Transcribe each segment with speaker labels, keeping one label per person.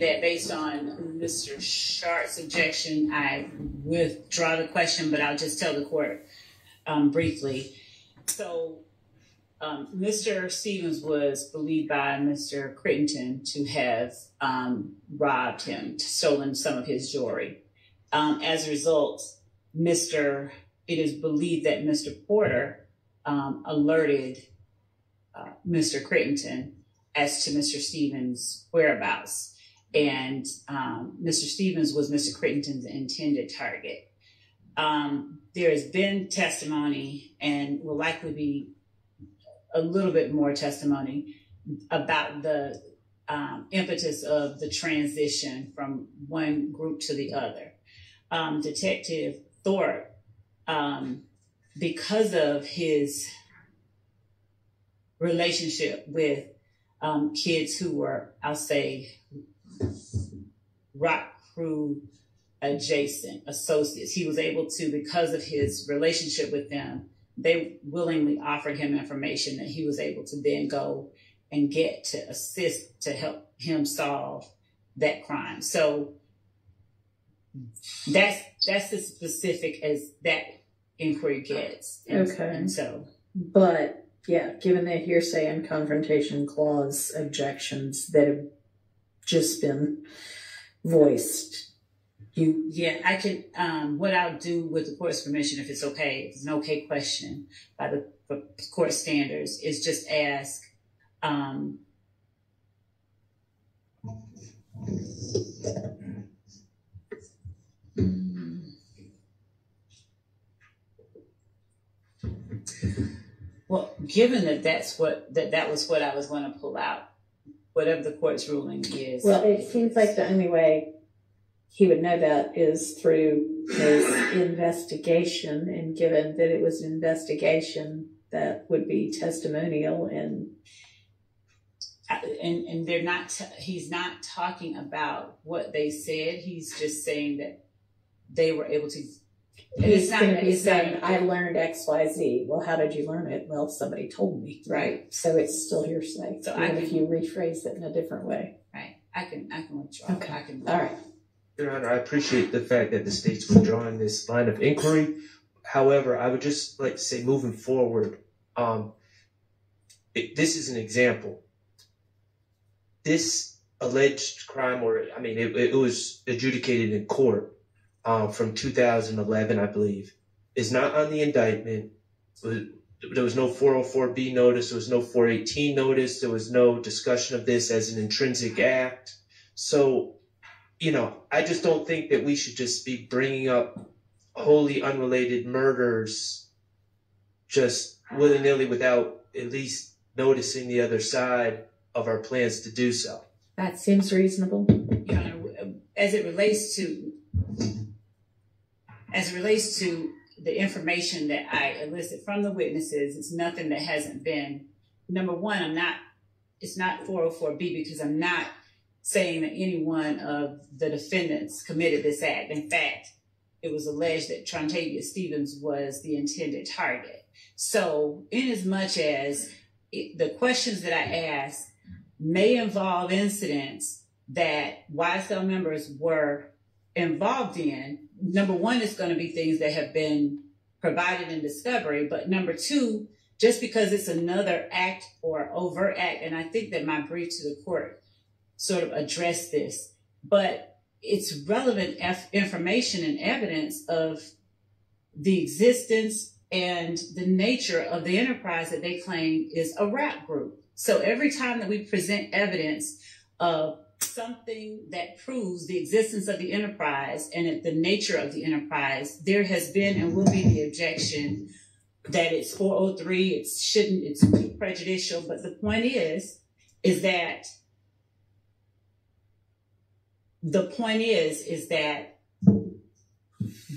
Speaker 1: that based on Mr. Sharp's objection, I withdraw the question, but I'll just tell the court um, briefly. So, um, Mr. Stevens was believed by Mr. Crittenton to have um, robbed him, stolen some of his jewelry. Um, as a result, Mr. It is believed that Mr. Porter um, alerted uh, Mr. Crittenton as to Mr. Stevens' whereabouts. And um, Mr. Stevens was Mr. Crittenton's intended target. Um, there has been testimony and will likely be a little bit more testimony about the um, impetus of the transition from one group to the other. Um, Detective Thorpe, um, because of his relationship with um, kids who were, I'll say, rock crew adjacent associates. He was able to, because of his relationship with them, they willingly offered him information that he was able to then go and get to assist to help him solve that crime. So that's that's as specific as that inquiry gets. And,
Speaker 2: Okay.
Speaker 1: And so
Speaker 2: But yeah, given the hearsay and confrontation clause objections that have just been voiced, you
Speaker 1: Yeah, I can. Um, what I'll do with the court's permission, if it's okay, if it's an okay question by the court standards, is just ask. Um, well, given that that's what that that was what I was going to pull out, whatever the court's ruling is.
Speaker 2: well, it seems like the only way he would know that is through his investigation, and given that it was an investigation that would be testimonial and
Speaker 1: and and they're not t- he's not talking about what they said he's just saying that they were able to
Speaker 2: He's
Speaker 1: it's not
Speaker 2: going to be saying, I learned X, Y, Z. Well, how did you learn it? Well, somebody told me.
Speaker 1: right
Speaker 2: So it's still hearsay,
Speaker 1: So I
Speaker 2: even if you rephrase it in a different way.
Speaker 1: right i can i can withdraw
Speaker 2: Okay.
Speaker 1: i can
Speaker 2: All right.
Speaker 3: Your Honor, I appreciate the fact that the state's withdrawing this line of inquiry. However, I would just like to say, moving forward, um, it, this is an example. This alleged crime, or I mean, it, it was adjudicated in court um, from 2011, I believe, is not on the indictment. There was no 404B notice. There was no 418 notice. There was no discussion of this as an intrinsic act. So you know, I just don't think that we should just be bringing up wholly unrelated murders just willy nilly without at least noticing the other side of our plans to do so.
Speaker 2: That seems reasonable.
Speaker 1: Your Honor, as it relates to as it relates to the information that I elicit from the witnesses, it's nothing that hasn't been number one, I'm not it's not 404B because I'm not saying that any one of the defendants committed this act. In fact, it was alleged that Trontavia Stevens was the intended target. So, in as much as it, the questions that I ask may involve incidents that YSL members were involved in, number one is going to be things that have been provided in discovery. But number two, just because it's another act or overt act, and I think that my brief to the court sort of addressed this, but it's relevant information and evidence of the existence and the nature of the enterprise that they claim is a rap group. So every time that we present evidence of something that proves the existence of the enterprise and the nature of the enterprise, there has been and will be the objection that it's 403, it shouldn't, it's too prejudicial. But the point is, is that the point is, is that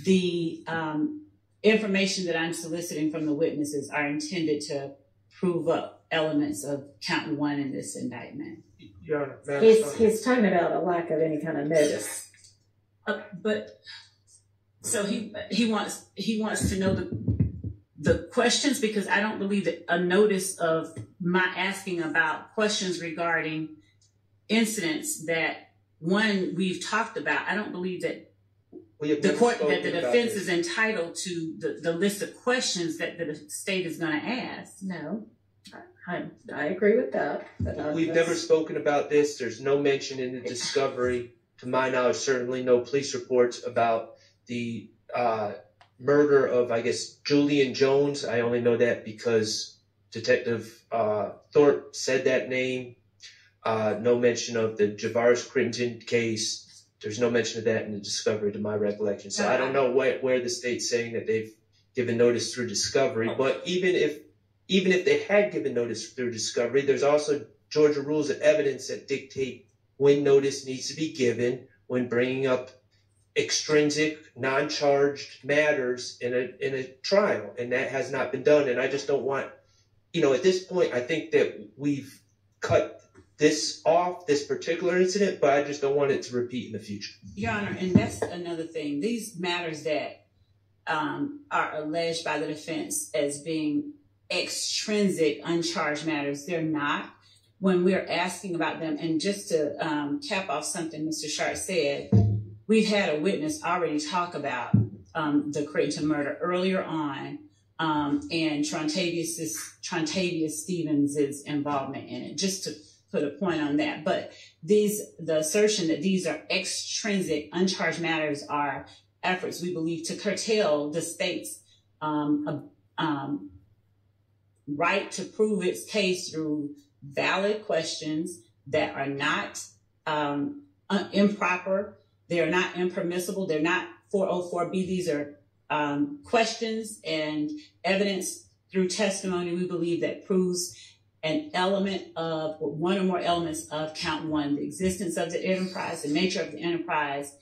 Speaker 1: the um, information that I'm soliciting from the witnesses are intended to prove up elements of count one in this indictment.
Speaker 3: Your Honor, may
Speaker 2: He's,
Speaker 3: respond?
Speaker 2: he's talking about a lack of any kind of notice.
Speaker 1: Uh, but so he he wants he wants to know the the questions because I don't believe that a notice of my asking about questions regarding incidents that one we've talked about. I don't believe that
Speaker 3: We have
Speaker 1: the court that the defense
Speaker 3: this.
Speaker 1: is entitled to the, the list of questions that the state is going to ask.
Speaker 2: No, I, I, I agree with that, but I-
Speaker 3: We've never spoken about this. There's no mention in the discovery, to my knowledge, certainly no police reports about the uh, murder of, I guess, Julian Jones. I only know that because Detective uh, Thorpe said that name. Uh, no mention of the Javaris Crittenton case. There's no mention of that in the discovery, to my recollection. So I don't know where, where the state's saying that they've given notice through discovery. Oh. But even if even if they had given notice through discovery, there's also Georgia rules of evidence that dictate when notice needs to be given when bringing up extrinsic, non-charged matters in a in a trial, and that has not been done. And I just don't want, you know, at this point, I think that we've cut this off, this particular incident, but I just don't want it to repeat in the future.
Speaker 1: Your Honor, and that's another thing. These matters that um, are alleged by the defense as being extrinsic, uncharged matters, they're not. When we're asking about them, and just to um, cap off something Mr. Sharp said, we've had a witness already talk about um, the Creighton murder earlier on, um, and Trontavious Trontavious Stevens' involvement in it. Just to put a point on that, but these the assertion that these are extrinsic uncharged matters are efforts we believe to curtail the state's um, um, right to prove its case through valid questions that are not um, un- improper. They're not impermissible. They're not 404b these are um, questions and evidence through testimony we believe that proves an element of or one or more elements of count one, the existence of the enterprise, the nature of the enterprise,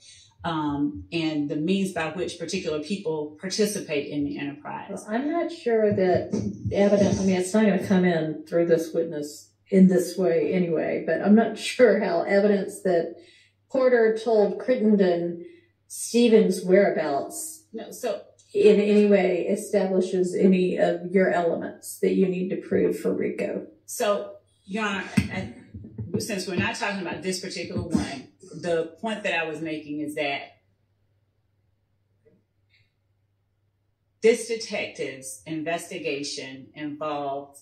Speaker 1: um, and the means by which particular people participate in the enterprise.
Speaker 2: Well, I'm not sure that evidence, I mean, it's not going to come in through this witness in this way anyway, but I'm not sure how evidence that Porter told Crittenton Stevens' whereabouts
Speaker 1: No, so
Speaker 2: in any way establishes any of your elements that you need to prove for RICO.
Speaker 1: So, Your Honor, since we're not talking about this particular one, the point that I was making is that this detective's investigation involved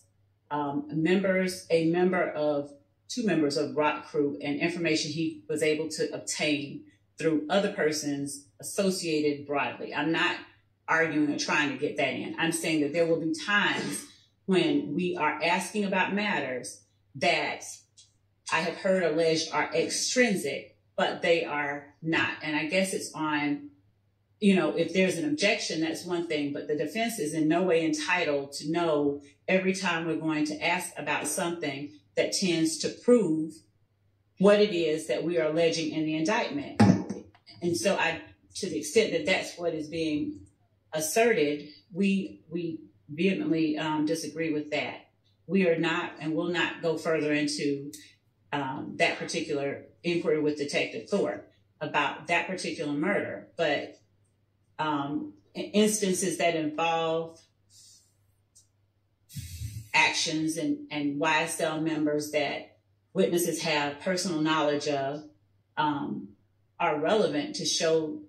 Speaker 1: um, members, a member of two members of Rock Crew, and information he was able to obtain through other persons associated broadly. I'm not arguing or trying to get that in. I'm saying that there will be times when we are asking about matters that I have heard alleged are extrinsic, but they are not. And I guess it's on, you know, if there's an objection, that's one thing, but the defense is in no way entitled to know every time we're going to ask about something that tends to prove what it is that we are alleging in the indictment. And so I, to the extent that that's what is being asserted, we, we vehemently um, disagree with that. We are not and will not go further into um, that particular inquiry with Detective Thorpe about that particular murder, but um, instances that involve actions and, and YSL members that witnesses have personal knowledge of um, are relevant to show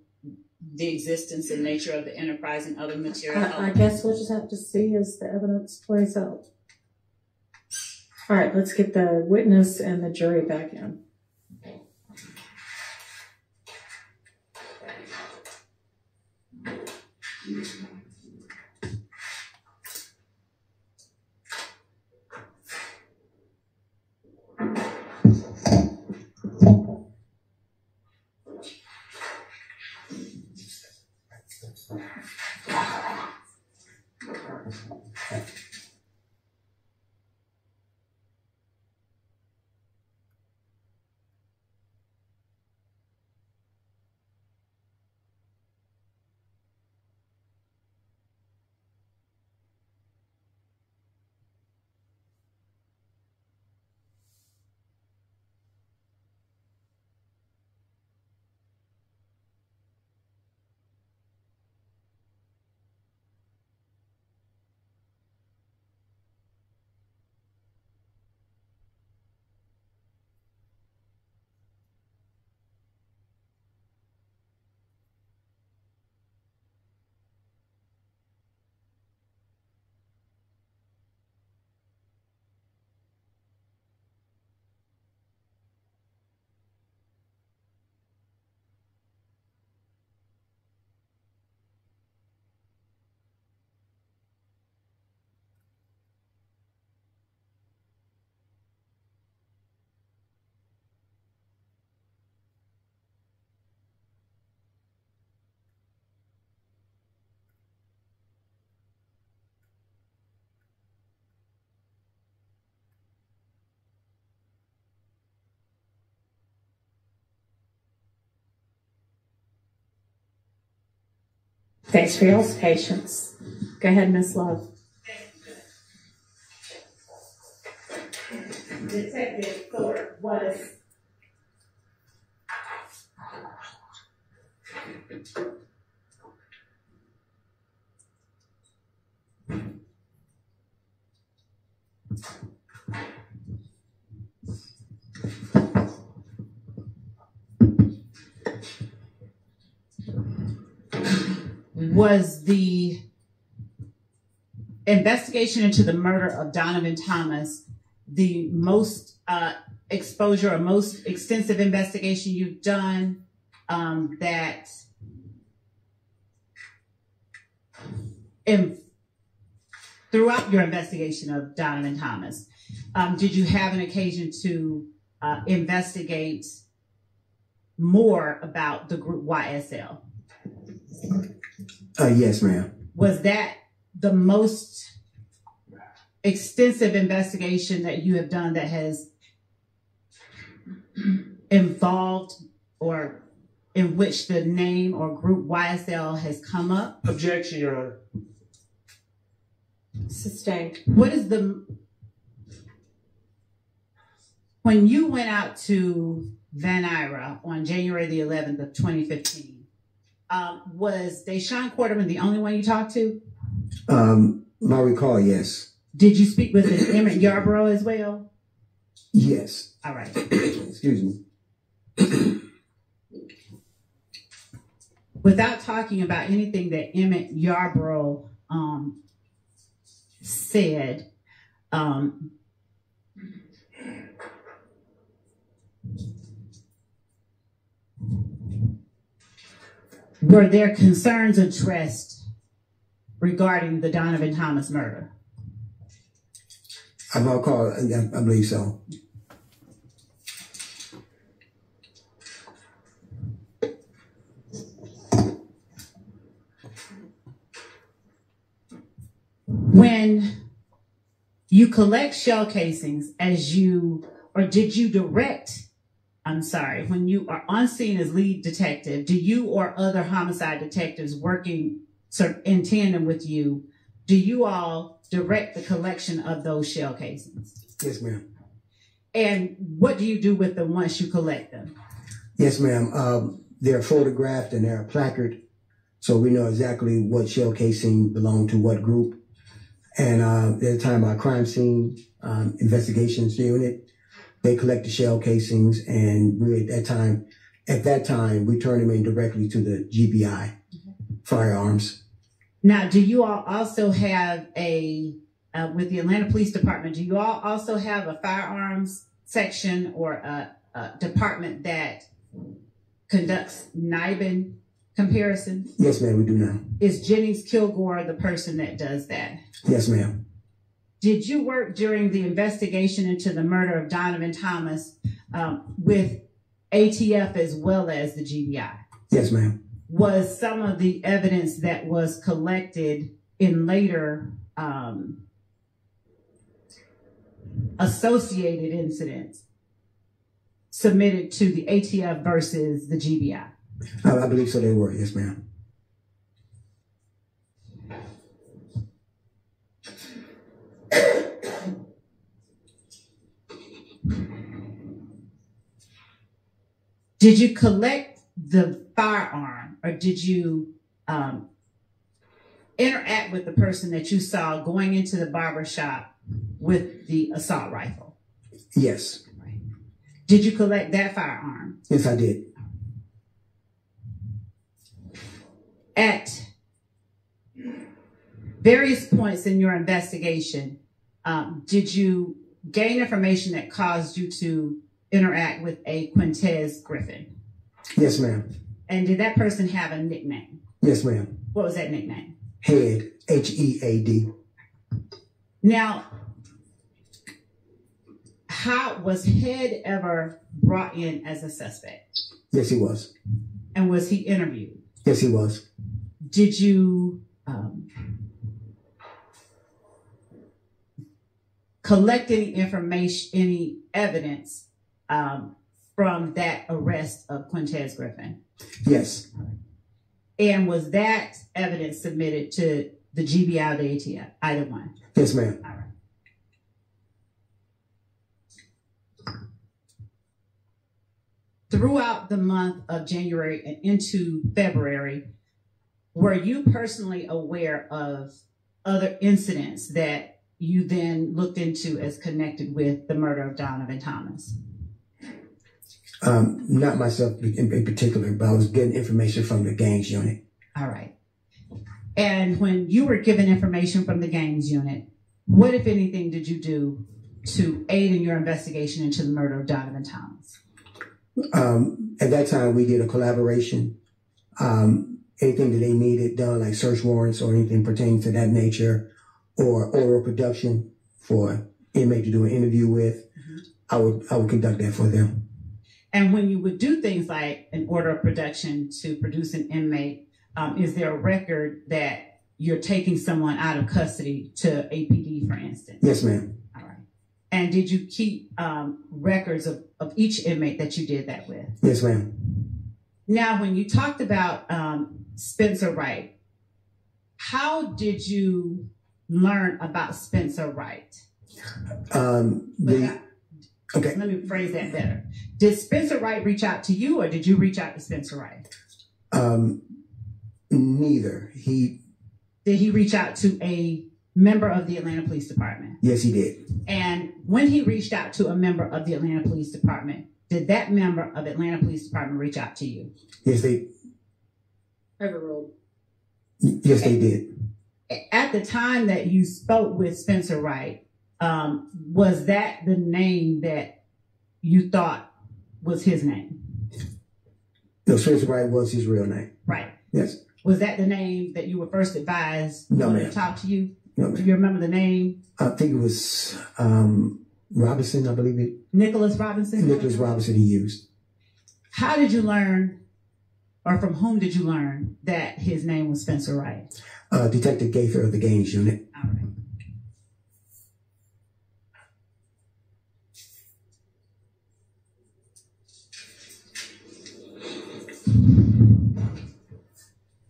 Speaker 1: the existence and nature of the enterprise and other material
Speaker 2: I, I guess we'll just have to see as the evidence plays out. All right, let's get the witness and the jury back in. Thanks for y'all's patience. Go ahead, Miss Love.
Speaker 1: Detective Thorpe was was the investigation into the murder of Donovan Thomas the most uh, exposure or most extensive investigation you've done um, that in, throughout your investigation of Donovan Thomas, um, did you have an occasion to uh, investigate more about the group YSL?
Speaker 4: Uh, yes, ma'am.
Speaker 1: Was that the most extensive investigation that you have done that has involved or in which the name or group YSL has come up?
Speaker 3: Objection, Your Honor.
Speaker 2: Sustained.
Speaker 1: What is the when you went out to Vanira on January the 11th of 2015? Um, was Deshaun Quarterman the only one you talked to?
Speaker 4: Um, my recall, yes.
Speaker 1: Did you speak with Emmett Yarborough as well?
Speaker 4: Yes.
Speaker 1: All right.
Speaker 4: Excuse me.
Speaker 1: Without talking about anything that Emmett Yarborough um, said, um, were there concerns addressed regarding the Donovan Thomas murder?
Speaker 4: I recall, I, I believe so.
Speaker 1: When you collect shell casings as you, or did you direct, I'm sorry, when you are on scene as lead detective, do you or other homicide detectives working in tandem with you, do you all direct the collection of those shell casings?
Speaker 4: Yes, ma'am.
Speaker 1: And what do you do with them once you collect them?
Speaker 4: Yes, ma'am. Um, they're photographed and they're placard, so we know exactly what shell casing belonged to what group. And uh, at the time, our crime scene um, investigations unit, they collect the shell casings, and we at that time, at that time, we turn them in directly to the GBI firearms.
Speaker 1: Now, do you all also have a, uh, with the Atlanta Police Department, do you all also have a firearms section or a, a department that conducts NIBIN comparisons?
Speaker 4: Yes, ma'am. We do now.
Speaker 1: Is Jennings Kilgore the person that does that?
Speaker 4: Yes, ma'am.
Speaker 1: Did you work during the investigation into the murder of Donovan Thomas um, with ATF as well as the GBI?
Speaker 4: Yes, ma'am.
Speaker 1: Was some of the evidence that was collected in later um, associated incidents submitted to the ATF versus the GBI?
Speaker 4: I, I believe so. They were. Yes, ma'am.
Speaker 1: Did you collect the firearm or did you um, interact with the person that you saw going into the barber shop with the assault rifle?
Speaker 4: Yes.
Speaker 1: Did you collect that firearm?
Speaker 4: Yes, I did.
Speaker 1: At various points in your investigation, um, did you gain information that caused you to interact with a Quintez Griffin?
Speaker 4: Yes, ma'am.
Speaker 1: And did that person have a nickname?
Speaker 4: Yes, ma'am.
Speaker 1: What was that nickname?
Speaker 4: Head. H E A D.
Speaker 1: Now, how was Head ever brought in as a suspect?
Speaker 4: Yes, he was.
Speaker 1: And was he interviewed?
Speaker 4: Yes, he was.
Speaker 1: Did you um, collect any information, any evidence um, from that arrest of Quintez Griffin?
Speaker 4: Yes.
Speaker 1: And was that evidence submitted to the GBI or the ATF? Either one.
Speaker 4: Yes, ma'am.
Speaker 1: All right. Throughout the month of January and into February, were you personally aware of other incidents that you then looked into as connected with the murder of Donovan Thomas?
Speaker 4: Um, not myself in, in particular, but I was getting information from the gangs unit.
Speaker 1: All right. And when you were given information from the gangs unit, what, if anything, did you do to aid in your investigation into the murder of Donovan Thomas?
Speaker 4: Um, at that time, we did a collaboration. Um, anything that they needed done, like search warrants or anything pertaining to that nature, or oral production for inmate to do an interview with, I would I would conduct that for them.
Speaker 1: And when you would do things like an order of production to produce an inmate, um, is there a record that you're taking someone out of custody to APD, for instance?
Speaker 4: Yes, ma'am.
Speaker 1: All right. And did you keep um, records of, of each inmate that you did that with?
Speaker 4: Yes, ma'am.
Speaker 1: Now, when you talked about um, Spencer Wright, how did you learn about Spencer Wright?
Speaker 4: Um, the, okay.
Speaker 1: Let me phrase that better. Did Spencer Wright reach out to you, or did you reach out to Spencer Wright?
Speaker 4: Um, neither. He,
Speaker 1: Did he reach out to a member of the Atlanta Police Department?
Speaker 4: yes, he did.
Speaker 1: And when he reached out to a member of the Atlanta Police Department, did that member of Atlanta Police Department reach out to you?
Speaker 4: Yes, they,
Speaker 2: Overruled.
Speaker 4: yes, they did.
Speaker 1: At the time that you spoke with Spencer Wright, um, was that the name that you thought was his name?
Speaker 4: No, Spencer Wright was his real name.
Speaker 1: Right.
Speaker 4: Yes.
Speaker 1: Was that the name that you were first advised
Speaker 4: No,
Speaker 1: wanted
Speaker 4: ma'am.
Speaker 1: to talk to you?
Speaker 4: No,
Speaker 1: Do you remember the name?
Speaker 4: I think it was um, Robinson, I believe it.
Speaker 1: Nicholas Robinson?
Speaker 4: Nicholas Robinson he used.
Speaker 1: How did you learn, or from whom did you learn that his name was Spencer Wright?
Speaker 4: Uh, Detective Gaither of the Gangs Unit.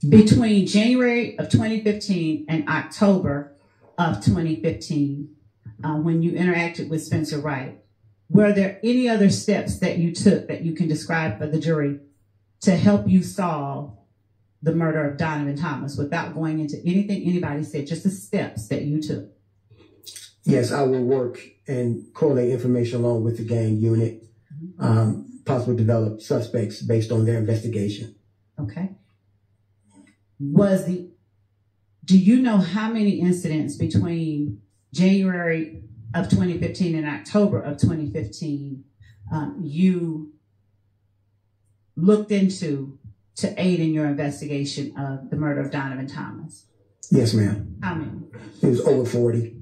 Speaker 1: Between January of 2015 and October of 2015, uh, when you interacted with Spencer Wright, were there any other steps that you took that you can describe for the jury to help you solve the murder of Donovan Thomas without going into anything anybody said, just the steps that you took?
Speaker 4: Yes, I will work and correlate information along with the gang unit, um, possibly develop suspects based on their investigation.
Speaker 1: Okay. Was the, do you know how many incidents between January of 2015 and October of 2015 um, you looked into to aid in your investigation of the murder of Donovan Thomas?
Speaker 4: Yes, ma'am.
Speaker 1: How many?
Speaker 4: It was over 40.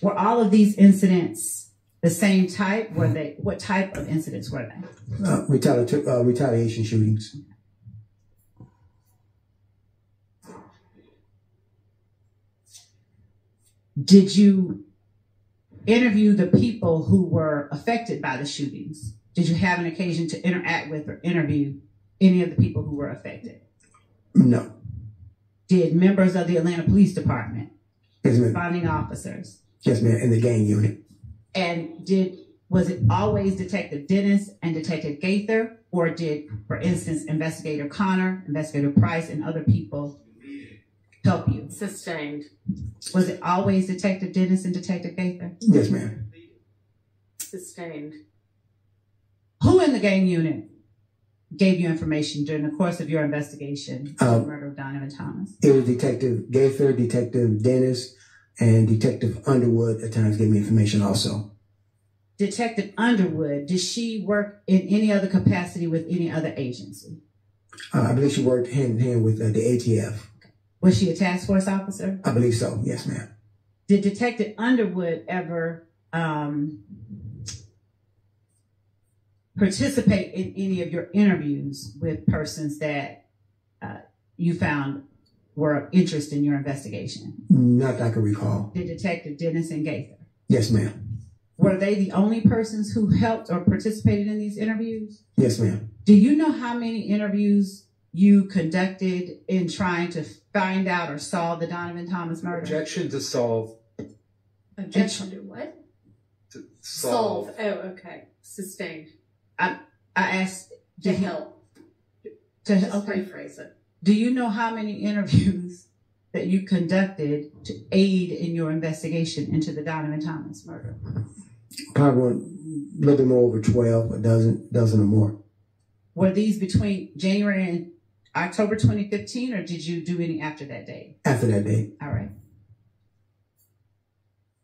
Speaker 1: Were all of these incidents the same type? Were they, what type of incidents were they?
Speaker 4: Uh, retali- uh, retaliation shootings.
Speaker 1: Did you interview the people who were affected by the shootings? Did you have an occasion to interact with or interview any of the people who were affected?
Speaker 4: No.
Speaker 1: Did members of the Atlanta Police Department,
Speaker 4: Yes,
Speaker 1: responding officers,
Speaker 4: Yes, ma'am. In the gang unit.
Speaker 1: and did was it always Detective Dennis and Detective Gaither, or did, for instance, Investigator Connor, Investigator Price, and other people help you?
Speaker 2: Sustained.
Speaker 1: Was it always Detective Dennis and Detective Gaither?
Speaker 4: Yes, ma'am.
Speaker 2: Sustained.
Speaker 1: Who in the gang unit gave you information during the course of your investigation into the
Speaker 4: Um,
Speaker 1: murder of Donovan Thomas?
Speaker 4: It was Detective Gaither, Detective Dennis, and Detective Underwood at times gave me information also.
Speaker 1: Detective Underwood, did she work in any other capacity with any other agency?
Speaker 4: Uh, I believe she worked hand in hand with uh, the ATF.
Speaker 1: Was she a task force officer?
Speaker 4: I believe so. Yes, ma'am.
Speaker 1: Did Detective Underwood ever um, participate in any of your interviews with persons that uh, you found were of interest in your investigation?
Speaker 4: Not that I can recall.
Speaker 1: Did Detective Dennis and Gaither?
Speaker 4: Yes, ma'am.
Speaker 1: Were they the only persons who helped or participated in these interviews?
Speaker 4: Yes, ma'am.
Speaker 1: Do you know how many interviews you conducted in trying to find out or solve the Donovan Thomas murder?
Speaker 3: Objection to solve.
Speaker 2: Objection to what?
Speaker 3: To
Speaker 2: Solve.
Speaker 3: solve.
Speaker 2: Oh, okay. Sustained.
Speaker 1: I I asked
Speaker 2: To
Speaker 1: do you-
Speaker 2: help.
Speaker 1: to
Speaker 2: Just
Speaker 1: okay.
Speaker 2: rephrase it.
Speaker 1: Do you know how many interviews that you conducted to aid in your investigation into the Donovan Thomas murder?
Speaker 4: Probably one, a little bit more over 12, a dozen, dozen or more.
Speaker 1: Were these between January and October 2015, or did you do any after that date?
Speaker 4: After that date.
Speaker 1: All right.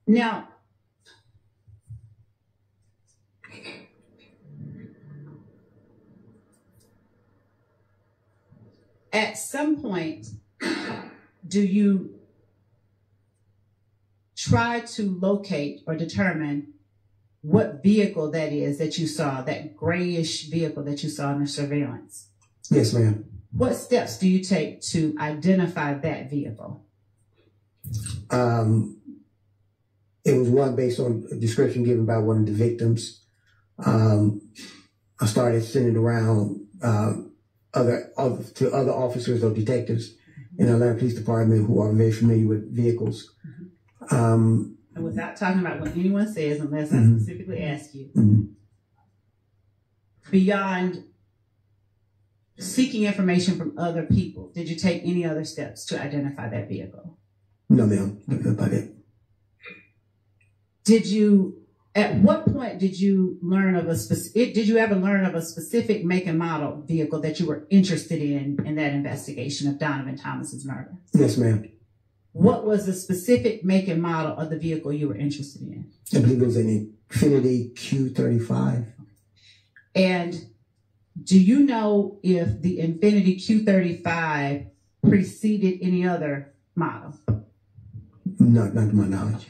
Speaker 1: Now, at some point, do you try to locate or determine what vehicle that is that you saw, that grayish vehicle that you saw in the surveillance?
Speaker 4: Yes, ma'am.
Speaker 1: What steps do you take to identify that vehicle?
Speaker 4: Um, it was one based on a description given by one of the victims. Um, I started sending around um, other, other to other officers or detectives in the Atlanta Police Department who are very familiar with vehicles. Um,
Speaker 1: And without talking about what anyone says, unless I
Speaker 4: Mhm.
Speaker 1: specifically ask you,
Speaker 4: mhm.
Speaker 1: beyond seeking information from other people, did you take any other steps to identify that vehicle?
Speaker 4: no, ma'am, not about it.
Speaker 1: Did you, at what point did you learn of a specific, did you ever learn of a specific make and model vehicle that you were interested in in that investigation of Donovan Thomas's murder?
Speaker 4: Yes, ma'am.
Speaker 1: What was the specific make and model of the vehicle you were interested in?
Speaker 4: I believe it was an Infiniti Q35.
Speaker 1: And do you know if the Infiniti Q35 preceded any other model?
Speaker 4: Not, not to my knowledge.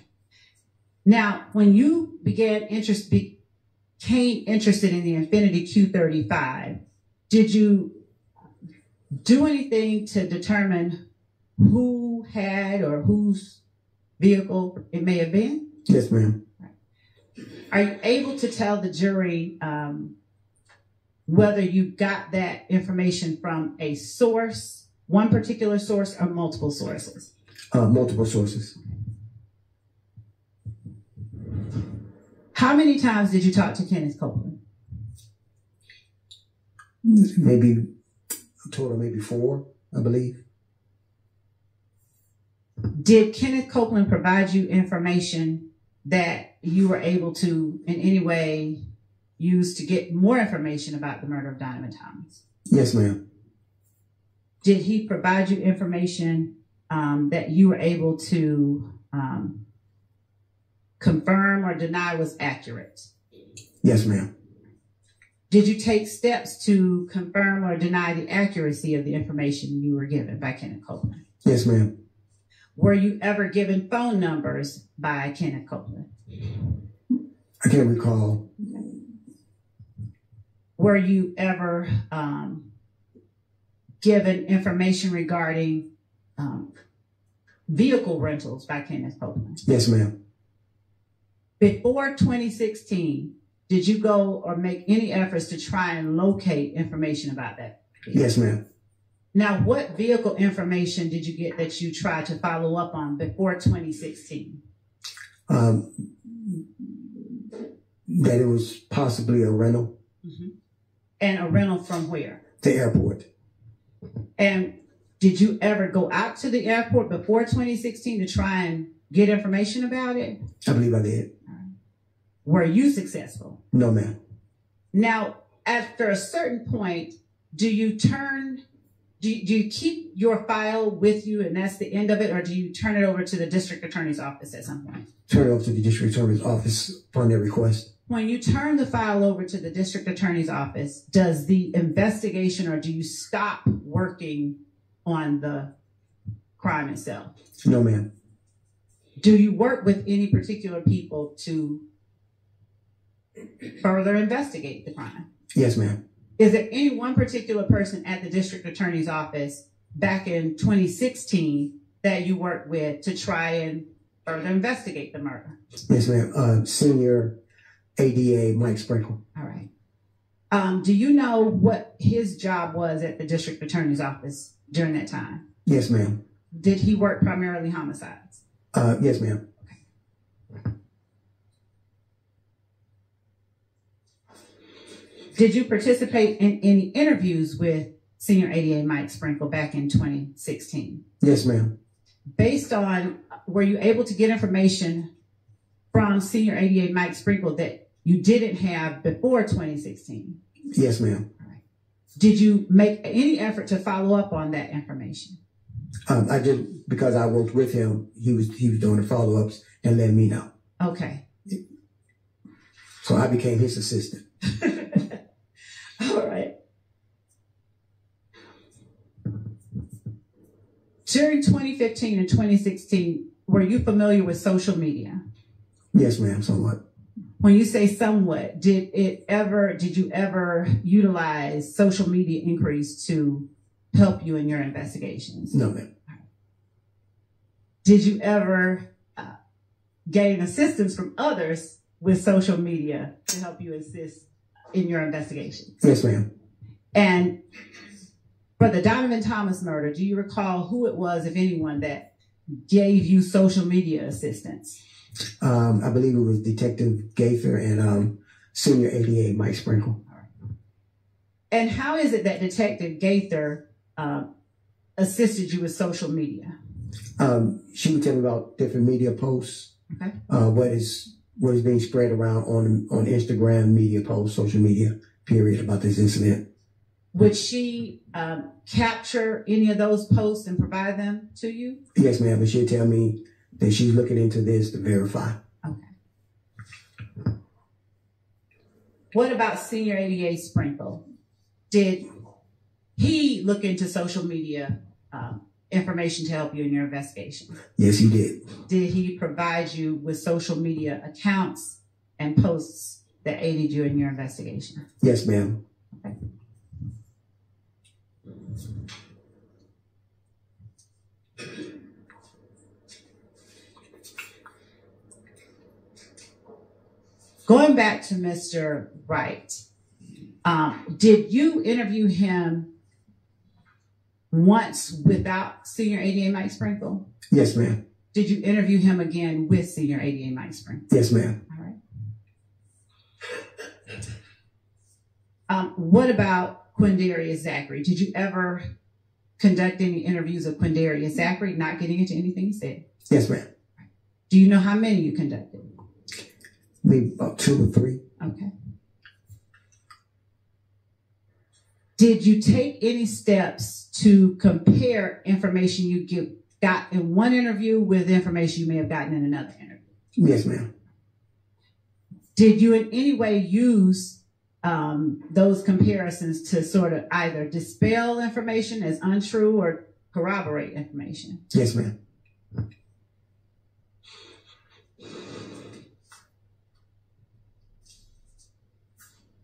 Speaker 1: Now, when you began interest, became interested in the Infiniti Q35, did you do anything to determine who had or whose vehicle it may have been?
Speaker 4: Yes, ma'am.
Speaker 1: Are you able to tell the jury um, whether you got that information from a source, one particular source, or multiple sources?
Speaker 4: Uh, multiple sources.
Speaker 1: How many times did you talk to Kenneth Copeland?
Speaker 4: Maybe a total, maybe four, I believe.
Speaker 1: Did Kenneth Copeland provide you information that you were able to, in any way, use to get more information about the murder of Donovan Thomas?
Speaker 4: Yes, ma'am.
Speaker 1: Did he provide you information um, that you were able to um, confirm or deny was accurate?
Speaker 4: Yes, ma'am.
Speaker 1: Did you take steps to confirm or deny the accuracy of the information you were given by Kenneth Copeland?
Speaker 4: Yes, ma'am.
Speaker 1: Were you ever given phone numbers by Kenneth Copeland?
Speaker 4: I can't recall.
Speaker 1: Were you ever um, given information regarding um, vehicle rentals by Kenneth Copeland?
Speaker 4: Yes, ma'am.
Speaker 1: Before 2016, did you go or make any efforts to try and locate information about that?
Speaker 4: Yes, ma'am.
Speaker 1: Now, what vehicle information did you get that you tried to follow up on before 2016?
Speaker 4: Um, that it was possibly a rental,
Speaker 1: And a rental from where?
Speaker 4: the airport.
Speaker 1: And did you ever go out to the airport before 2016 to try and get information about it?
Speaker 4: I believe I did.
Speaker 1: Were you successful?
Speaker 4: No, ma'am.
Speaker 1: Now, after a certain point, do you turn, do you, do you keep your file with you and that's the end of it, or do you turn it over to the district attorney's office at some point?
Speaker 4: Turn it over to the district attorney's office upon their request.
Speaker 1: When you turn the file over to the district attorney's office, does the investigation or do you stop working on the crime itself?
Speaker 4: No, ma'am.
Speaker 1: Do you work with any particular people to further investigate the crime?
Speaker 4: Yes, ma'am.
Speaker 1: Is there any one particular person at the district attorney's office back in 2016 that you worked with to try and further investigate the murder?
Speaker 4: Yes, ma'am. Uh, senior ADA Mike Sprinkle.
Speaker 1: All right. Um, do you know what his job was at the district attorney's office during that time?
Speaker 4: Yes, ma'am.
Speaker 1: Did he work primarily homicides?
Speaker 4: Uh, yes, ma'am.
Speaker 1: Did you participate in any interviews with senior ADA Mike Sprinkle back in 2016?
Speaker 4: Yes, ma'am.
Speaker 1: Based on, were you able to get information from senior ADA Mike Sprinkle that you didn't have before 2016?
Speaker 4: Yes, ma'am.
Speaker 1: Did you make any effort to follow up on that information?
Speaker 4: Um, I did because I worked with him. He was he was doing the follow ups and let me know.
Speaker 1: Okay.
Speaker 4: So I became his assistant.
Speaker 1: All right. During 2015 and 2016, were you familiar with social media?
Speaker 4: Yes, ma'am. Somewhat.
Speaker 1: When you say somewhat, did it ever, did you ever utilize social media inquiries to help you in your investigations?
Speaker 4: No, ma'am.
Speaker 1: Did you ever uh, gain assistance from others with social media to help you assist in your investigations?
Speaker 4: Yes, ma'am.
Speaker 1: And for the Donovan Thomas murder, do you recall who it was, if anyone, that gave you social media assistance?
Speaker 4: Um, I believe it was Detective Gaither and um, Senior ADA Mike Sprinkle.
Speaker 1: And how is it that Detective Gaither uh, assisted you with social media?
Speaker 4: Um, she would tell me about different media posts,
Speaker 1: Okay.
Speaker 4: uh, what is what is being spread around on on Instagram, media posts, social media. Period about this incident.
Speaker 1: Would she um, capture any of those posts and provide them to you?
Speaker 4: Yes, ma'am. But she'll tell me that she's looking into this to verify. Okay.
Speaker 1: What about Senior ADA Sprinkle? Did he look into social media um, information to help you in your investigation?
Speaker 4: Yes, he did.
Speaker 1: Did he provide you with social media accounts and posts that aided you in your investigation?
Speaker 4: Yes, ma'am.
Speaker 1: Going back to Mr. Wright, um, did you interview him once without Senior ADA Mike Sprinkle?
Speaker 4: Yes, ma'am.
Speaker 1: Did you interview him again with Senior ADA Mike Sprinkle?
Speaker 4: Yes, ma'am.
Speaker 1: All right. Um, what about Quindarius Zachary? Did you ever conduct any interviews of Quindarius Zachary? Not getting into anything he said.
Speaker 4: Yes, ma'am.
Speaker 1: Do you know how many you conducted?
Speaker 4: Maybe about two or three.
Speaker 1: Okay. Did you take any steps to compare information you get, got in one interview with information you may have gotten in another interview?
Speaker 4: Yes, ma'am.
Speaker 1: Did you in any way use um, those comparisons to sort of either dispel information as untrue or corroborate information?
Speaker 4: Yes, ma'am.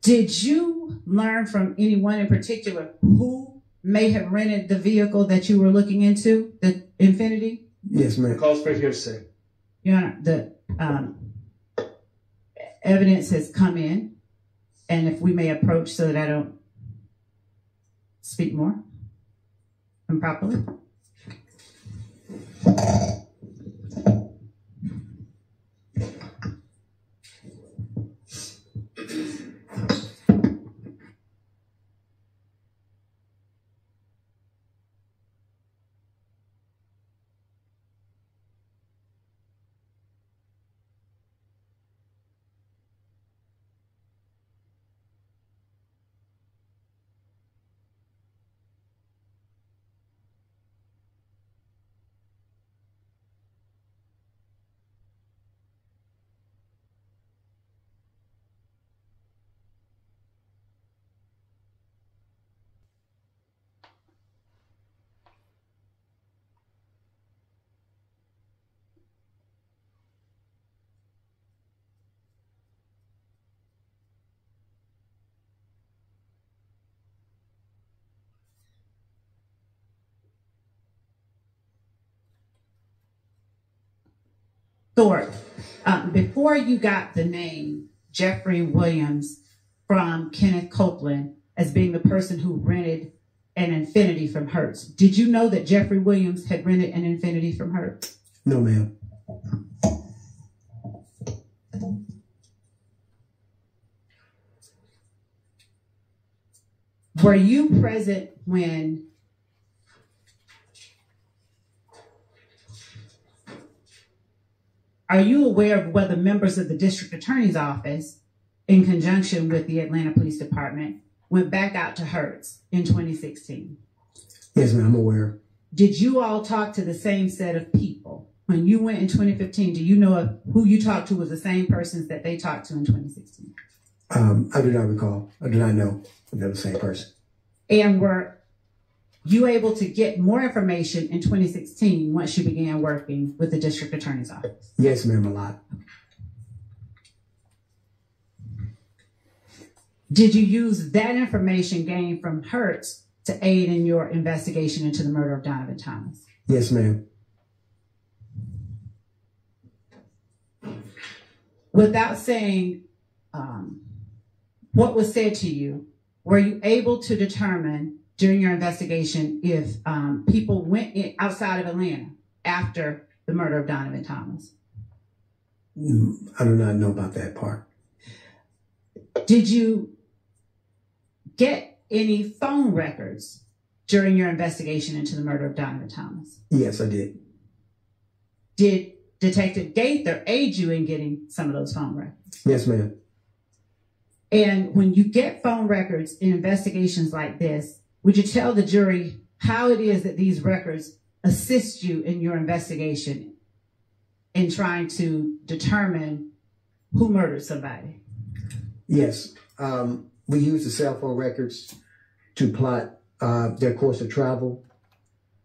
Speaker 1: Did you learn from anyone in particular who may have rented the vehicle that you were looking into, the Infiniti?
Speaker 4: Yes, ma'am.
Speaker 3: Calls for hearsay.
Speaker 1: Your Honor, the um, evidence has come in, and if we may approach so that I don't speak more improperly. Thorpe, um, before you got the name Jeffrey Williams from Kenneth Copeland as being the person who rented an Infiniti from Hertz, did you know that Jeffrey Williams had rented an Infiniti from Hertz?
Speaker 4: No, ma'am.
Speaker 1: Were you present when Are you aware of whether members of the district attorney's office, in conjunction with the Atlanta Police Department, went back out to Hertz in 2016?
Speaker 4: Yes, ma'am. I'm aware.
Speaker 1: Did you all talk to the same set of people? When you went in 2015, do you know if who you talked to was the same persons that they talked to in 2016?
Speaker 4: Um, I do not recall. I do not know they're the same person.
Speaker 1: And were you able to get more information in 2016 once you began working with the district attorney's office?
Speaker 4: Yes, ma'am. A lot.
Speaker 1: Did you use that information gained from Hertz to aid in your investigation into the murder of Donovan Thomas?
Speaker 4: Yes, ma'am.
Speaker 1: Without saying um, what was said to you, were you able to determine during your investigation if um, people went in, outside of Atlanta after the murder of Donovan Thomas?
Speaker 4: Mm, I do not know about that part.
Speaker 1: Did you get any phone records during your investigation into the murder of Donovan Thomas?
Speaker 4: Yes, I did.
Speaker 1: Did Detective Gaither aid you in getting some of those phone records?
Speaker 4: Yes, ma'am.
Speaker 1: And when you get phone records in investigations like this, would you tell the jury how it is that these records assist you in your investigation in trying to determine who murdered somebody?
Speaker 4: Yes. Um, we use the cell phone records to plot uh, their course of travel.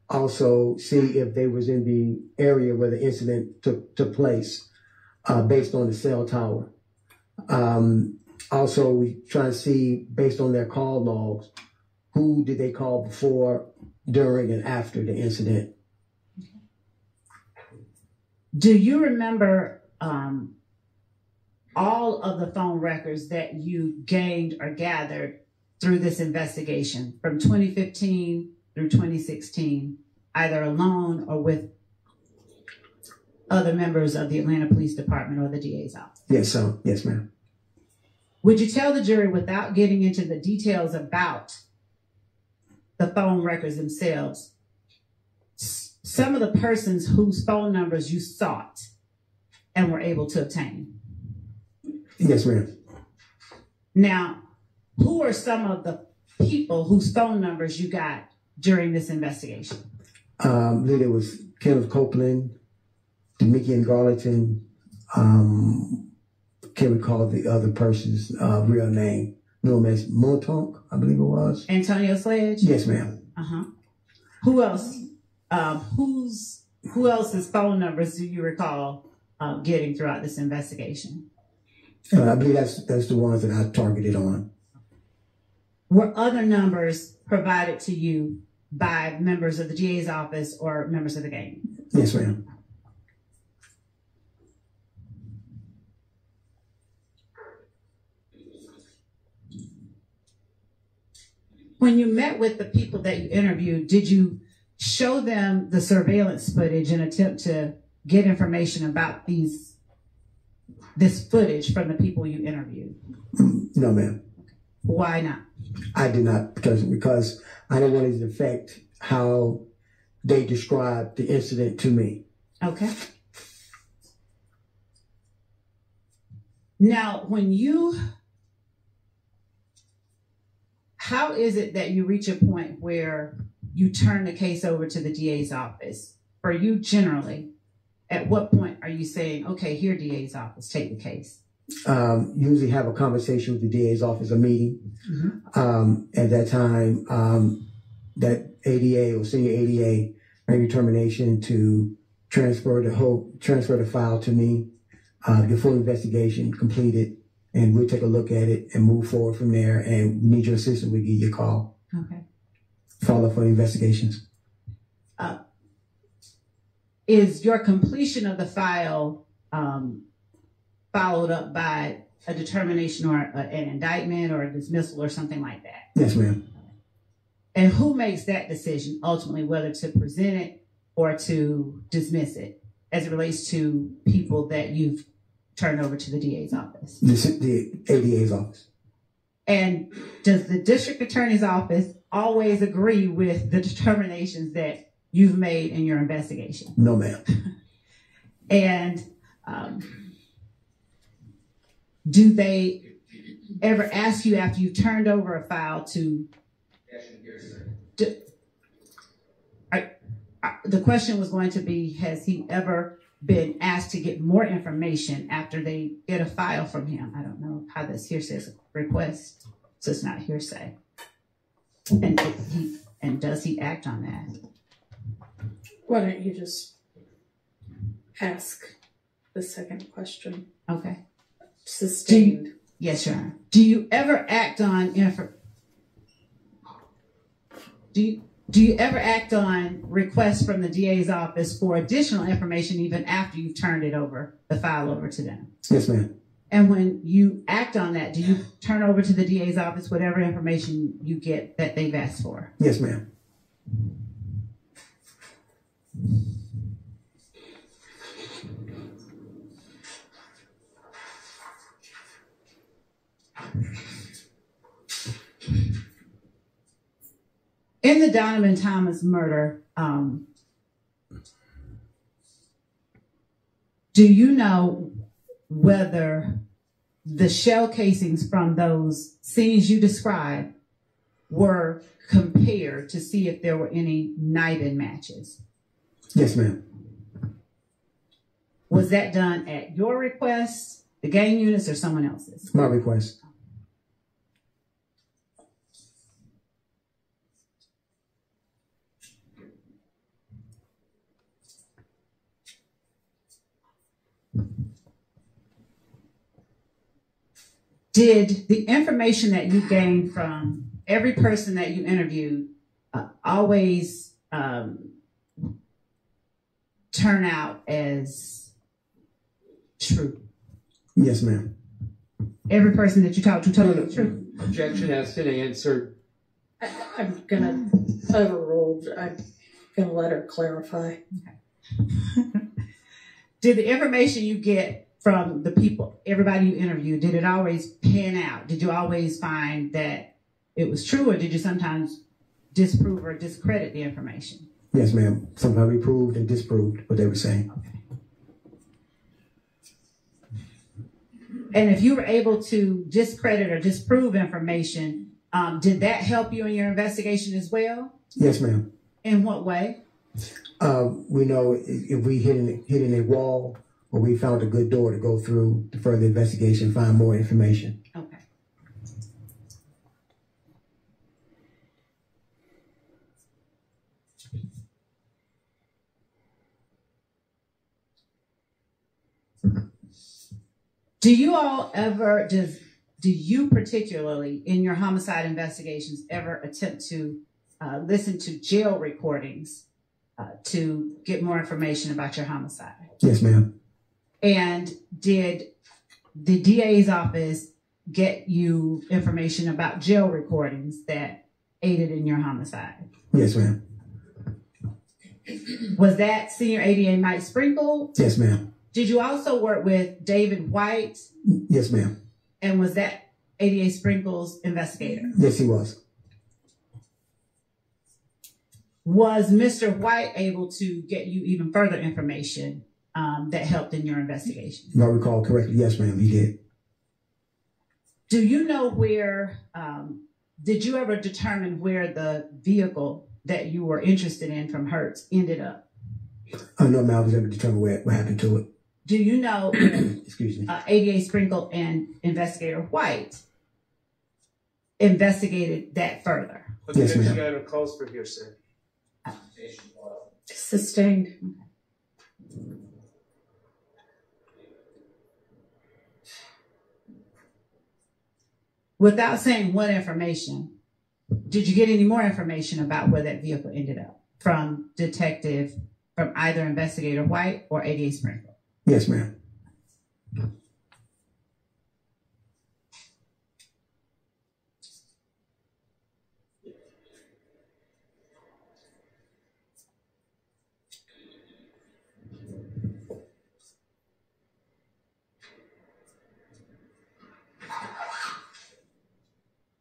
Speaker 4: Also, see if they was in the area where the incident took took place, uh, based on the cell tower. Um, also, we try to see based on their call logs, who did they call before, during, and after the incident.
Speaker 1: Do you remember um, all of the phone records that you gained or gathered through this investigation from 2015 through 2016, either alone or with other members of the Atlanta Police Department or the DA's office?
Speaker 4: Yes, so yes, ma'am.
Speaker 1: Would you tell the jury without getting into the details about the phone records themselves, some of the persons whose phone numbers you sought and were able to obtain?
Speaker 4: Yes, ma'am.
Speaker 1: Now, who are some of the people whose phone numbers you got during this investigation?
Speaker 4: Um, then it was Kenneth Copeland, Demikian Garlington. Um, can't recall the other person's uh, real name. Know him as Montonk, I believe it was.
Speaker 1: Antonio Sledge?
Speaker 4: Yes, ma'am.
Speaker 1: Uh huh. Who else? Um, who's who else's phone numbers do you recall uh, getting throughout this investigation?
Speaker 4: Uh, I believe that's that's the ones that I targeted on.
Speaker 1: Were other numbers provided to you by members of the DA's office or members of the gang?
Speaker 4: Yes, ma'am.
Speaker 1: When you met with the people that you interviewed, did you show them the surveillance footage and attempt to get information about these this footage from the people you interviewed?
Speaker 4: No, ma'am.
Speaker 1: Why not?
Speaker 4: I did not because because I didn't want it to affect how they described the incident to me.
Speaker 1: Okay. Now, when you, how is it that you reach a point where you turn the case over to the DA's office? For you generally, at what point are you saying, okay, here, DA's office, take the case?
Speaker 4: Um, usually have a conversation with the DA's office, a meeting.
Speaker 1: Mhm.
Speaker 4: Um, at that time, um, that ADA or senior ADA made determination to transfer the whole transfer the file to me. Uh, the full investigation completed, and we'll take a look at it and move forward from there. And we need your assistance. We give you a call.
Speaker 1: Okay.
Speaker 4: Follow up for investigations.
Speaker 1: Is your completion of the file um, followed up by a determination or a, an indictment or a dismissal or something like that.
Speaker 4: Yes, ma'am.
Speaker 1: And who makes that decision ultimately, whether to present it or to dismiss it, as it relates to people that you've turned over to the DA's office?
Speaker 4: The, the ADA's office.
Speaker 1: And does the district attorney's office always agree with the determinations that you've made in your investigation?
Speaker 4: No, ma'am.
Speaker 1: And um, do they ever ask you after you've turned over a file to? Do, I, I, the question was going to be: Has he ever been asked to get more information after they get a file from him? I don't know how this hearsay is a request, so it's not hearsay. And he and does he act on that?
Speaker 2: Why don't you just ask the second question?
Speaker 1: Okay.
Speaker 2: Sustained.
Speaker 1: Yes, Your Honor. Do you ever act on info? Do you, do you ever act on requests from the DA's office for additional information even after you've turned it over, the file over to them?
Speaker 4: Yes, ma'am.
Speaker 1: And when you act on that, do you turn over to the DA's office whatever information you get that they've asked for?
Speaker 4: Yes, ma'am.
Speaker 1: In the Donovan Thomas murder, um, do you know whether the shell casings from those scenes you described were compared to see if there were any knife matches?
Speaker 4: Yes, ma'am.
Speaker 1: Was that done at your request, the gang units, or someone else's?
Speaker 4: My request.
Speaker 1: Did the information that you gained from every person that you interviewed uh, always um, turn out as true?
Speaker 4: Yes, ma'am.
Speaker 1: Every person that you talked to told you the truth.
Speaker 5: Objection has been answered.
Speaker 2: I, I'm gonna overrule. I'm gonna let her clarify.
Speaker 1: Did the information you get from the people, everybody you interviewed, did it always pan out? Did you always find that it was true, or did you sometimes disprove or discredit the information?
Speaker 4: Yes, ma'am. Sometimes we proved and disproved what they were saying. Okay.
Speaker 1: And if you were able to discredit or disprove information, um, did that help you in your investigation as well?
Speaker 4: Yes, ma'am.
Speaker 1: In what way?
Speaker 4: Uh, we know if, if we hit in, hit in a wall or we found a good door to go through to further investigation, find more information.
Speaker 1: Okay. Do you all ever does do you particularly in your homicide investigations ever attempt to uh, listen to jail recordings uh, to get more information about your homicide?
Speaker 4: Yes, ma'am.
Speaker 1: And did the DA's office get you information about jail recordings that aided in your homicide?
Speaker 4: Yes, ma'am.
Speaker 1: Was that senior ADA Mike Sprinkle?
Speaker 4: Yes, ma'am.
Speaker 1: Did you also work with David White?
Speaker 4: Yes, ma'am.
Speaker 1: And was that ADA Sprinkle's investigator?
Speaker 4: Yes, he was.
Speaker 1: Was Mr. White able to get you even further information um, that helped in your investigation?
Speaker 4: If I recall correctly, yes, ma'am, he did.
Speaker 1: Do you know where, um, did you ever determine where the vehicle that you were interested in from Hertz ended up?
Speaker 4: I know ma'am, I was able to determine what, what happened to it.
Speaker 1: Do you know
Speaker 4: Excuse me.
Speaker 1: uh, ADA Sprinkle and Investigator White investigated that further?
Speaker 4: Yes, ma'am.
Speaker 3: Objection item calls for hearsay.
Speaker 2: Sustained.
Speaker 1: Without saying what information, did you get any more information about where that vehicle ended up from Detective, from either Investigator White or ADA Sprinkle?
Speaker 4: Yes, ma'am.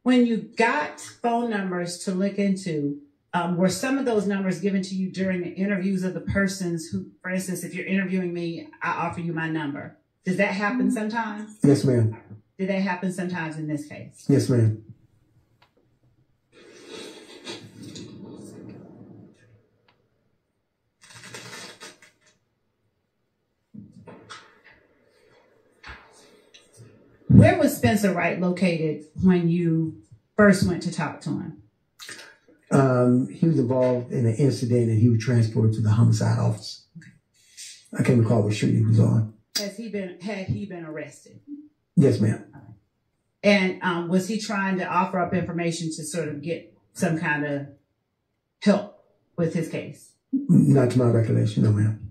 Speaker 1: When you got phone numbers to look into, um, were some of those numbers given to you during the interviews of the persons who, for instance, if you're interviewing me, I offer you my number. Does that happen sometimes?
Speaker 4: Yes, ma'am.
Speaker 1: Did that happen sometimes in this case?
Speaker 4: Yes, ma'am.
Speaker 1: Where was Spencer Wright located when you first went to talk to him?
Speaker 4: Um, he was involved in an incident and he was transported to the homicide office. I can't recall what street he was on.
Speaker 1: Has he been had he been arrested?
Speaker 4: Yes, ma'am.
Speaker 1: And um, was he trying to offer up information to sort of get some kind of help with his case?
Speaker 4: Not to my recollection, no, ma'am.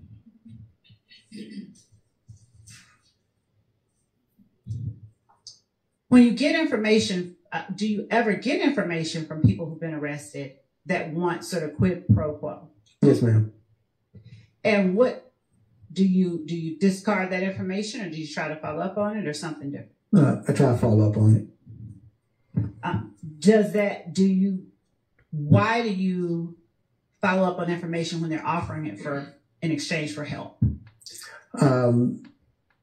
Speaker 1: When you get information, uh, do you ever get information from people who've been arrested that want sort of quid pro quo?
Speaker 4: Yes, ma'am.
Speaker 1: And what do you do? You discard that information, or do you try to follow up on it, or something different?
Speaker 4: Uh, I try to follow up on it.
Speaker 1: Um, does that do you? Why do you follow up on information when they're offering it for in exchange for help?
Speaker 4: Um,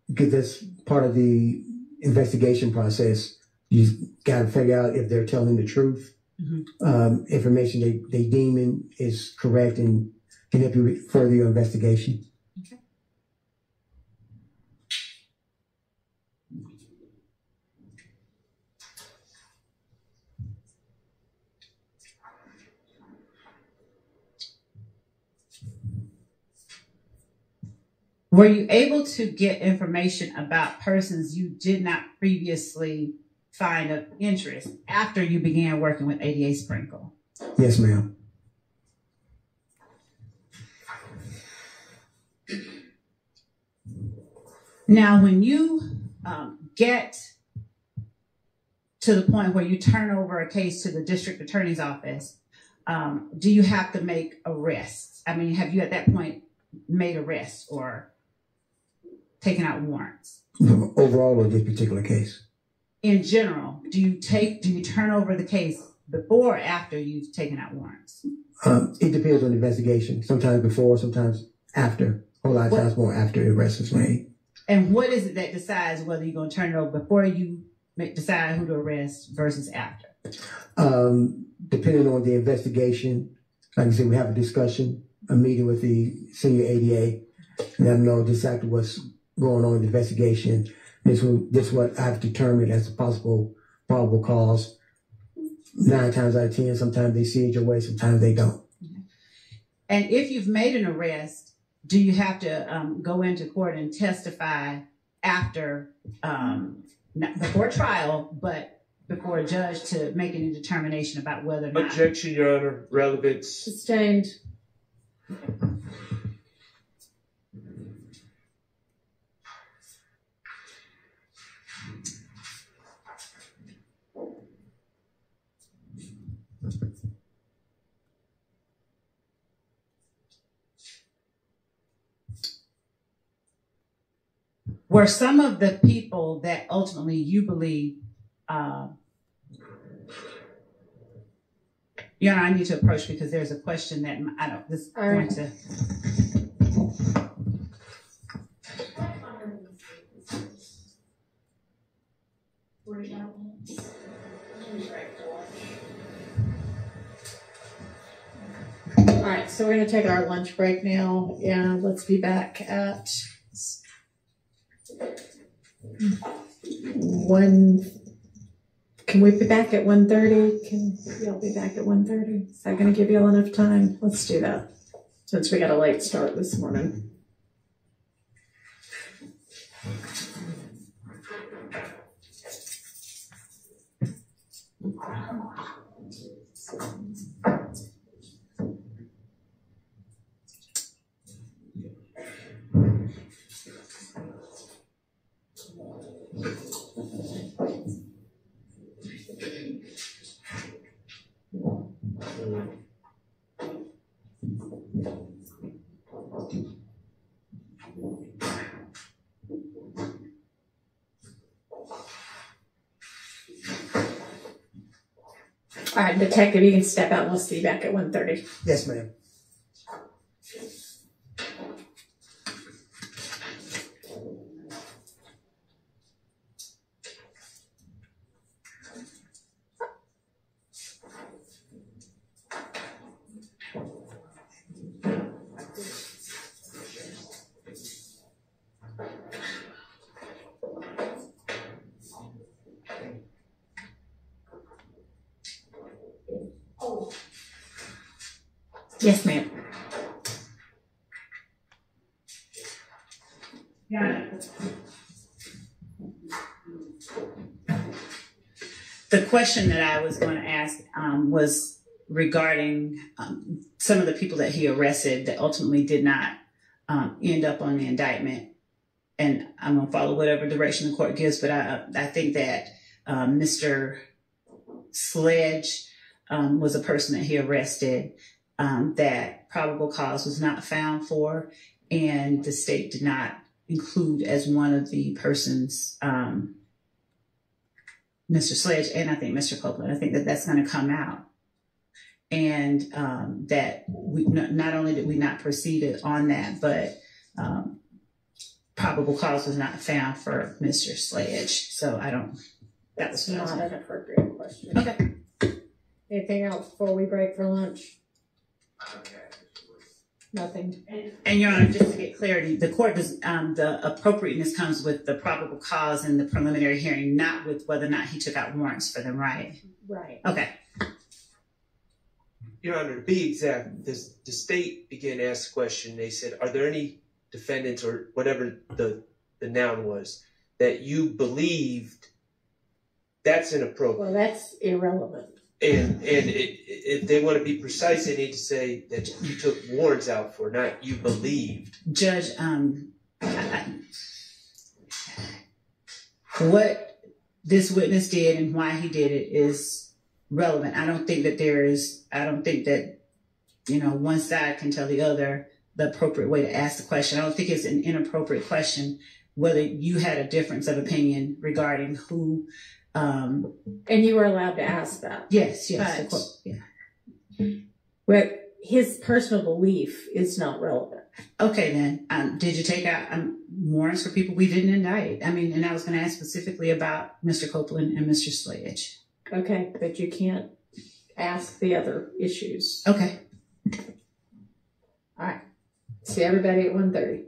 Speaker 4: because that's part of the investigation process. You got to figure out if they're telling the truth.
Speaker 1: Mhm.
Speaker 4: Um, information they, they deeming is correct and can help you further your investigation.
Speaker 1: Were you able to get information about persons you did not previously find of interest after you began working with ADA Sprinkle?
Speaker 4: Yes, ma'am.
Speaker 1: Now, when you um, get to the point where you turn over a case to the district attorney's office, um, do you have to make arrests? I mean, have you at that point made arrests or taken out warrants?
Speaker 4: Overall, of this particular case.
Speaker 1: In general, do you take do you turn over the case before or after you've taken out warrants?
Speaker 4: Um, it depends on the investigation. Sometimes before, sometimes after. A lot of
Speaker 1: What-
Speaker 4: times more after the arrest is made.
Speaker 1: And what is it that decides whether you're going to turn it over before you make, decide who to arrest versus after?
Speaker 4: Um, depending on the investigation, like I said, we have a discussion, a meeting with the senior ADA, and let them know exactly what's going on in the investigation. This one, this is what I've determined as a possible probable cause. Nine times out of ten, sometimes they see it your way, sometimes they don't.
Speaker 1: And if you've made an arrest, do you have to um, go into court and testify after, um, not before trial, but before a judge to make any determination about whether or not?
Speaker 3: Objection, Your Honor. Relevance.
Speaker 2: Sustained.
Speaker 1: Were some of the people that ultimately you believe, uh, you know, I need to approach because there's a question that I don't, this is
Speaker 2: All right.
Speaker 1: going to.
Speaker 2: So we're gonna take our lunch break now. Yeah, let's be back at one. Can we be back at one thirty? Can y'all be back at one thirty? Is that gonna give y'all enough time? Let's do that, since we got a late start this morning. All right, detective, you can step out we'll see you back at one thirty.
Speaker 4: Yes, ma'am.
Speaker 2: Yes, ma'am.
Speaker 1: The question that I was going to ask um, was regarding um, some of the people that he arrested that ultimately did not um, end up on the indictment. And I'm going to follow whatever direction the court gives, but I, I think that um, Mr. Sledge um, was a person that he arrested um, that probable cause was not found for, and the state did not include as one of the persons um, Mr. Sledge and I think Mr. Copeland. I think that that's going to come out. And um, that we not, not only did we not proceed on that, but um, probable cause was not found for Mr. Sledge. So I don't. That was
Speaker 2: Not
Speaker 1: not
Speaker 2: an appropriate question.
Speaker 1: okay.
Speaker 2: Anything else before we break for lunch? Nothing.
Speaker 1: And Your Honor, just to get clarity, the court does um, the appropriateness comes with the probable cause in the preliminary hearing, not with whether or not he took out warrants for them, right?
Speaker 2: Right.
Speaker 1: Okay.
Speaker 3: Your Honor, to be exact, the, the state began to ask the question. They said, Are there any defendants or whatever the, the noun was that you believed that's inappropriate?
Speaker 2: Well, that's irrelevant.
Speaker 3: And, and it, if they want to be precise, they need to say that you took warrants out for, not you believed.
Speaker 1: Judge, um, what this witness did and why he did it is relevant. I don't think that there is, I don't think that, you know, one side can tell the other the appropriate way to ask the question. I don't think it's an inappropriate question whether you had a difference of opinion regarding who, um,
Speaker 2: And you were allowed to ask that.
Speaker 1: yes, yes,
Speaker 2: But-
Speaker 1: court- yeah.
Speaker 2: But his personal belief is not relevant.
Speaker 1: Okay, then, um, did you take out um, warrants for people we didn't indict? I mean, and I was going to ask specifically about Mr. Copeland and Mr. Sledge.
Speaker 2: Okay, but you can't ask the other issues.
Speaker 1: Okay. All right.
Speaker 2: See everybody at one thirty.